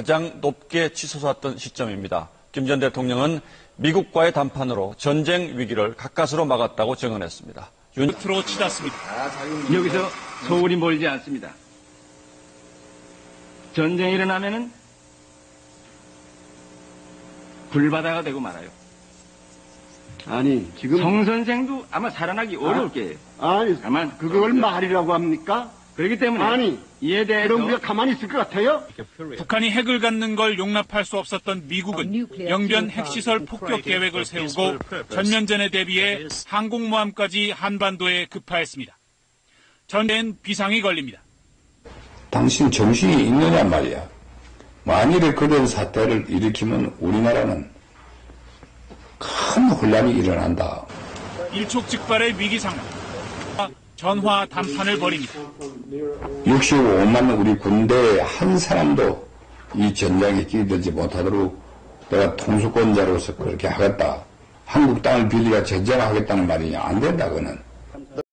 가장 높게 치솟았던 시점입니다. 김 전 대통령은 미국과의 담판으로 전쟁 위기를 가까스로 막았다고 증언했습니다. 윤 트로 치닫습니다. 여기서 소울이 멀지 않습니다. 전쟁이 일어나면은 불바다가 되고 말아요. 아니 지금 성 선생도 아마 살아나기 어려울 게예요. 아니 가만 그걸 말이라고 합니까? 그렇기 때문에 아니 이에 대해서 그럼 우리가 가만히 있을 것 같아요? 북한이 핵을 갖는 걸 용납할 수 없었던 미국은 영변 핵시설 폭격 계획을 세우고 전면전에 대비해 항공모함까지 한반도에 급파했습니다. 전대엔 비상이 걸립니다. 당신 정신이 있느냐 말이야. 만일에 그런 사태를 일으키면 우리나라는 큰 혼란이 일어난다. 일촉즉발의 위기 상황. 전화 담판을 벌입니다. 65만 우리 군대의 한 사람도 이 전장에 끼들지 못하도록 내가 통수권자로서 그렇게 하겠다. 한국 땅을 빌리가 전쟁하겠다는 말이냐. 안 된다, 그는.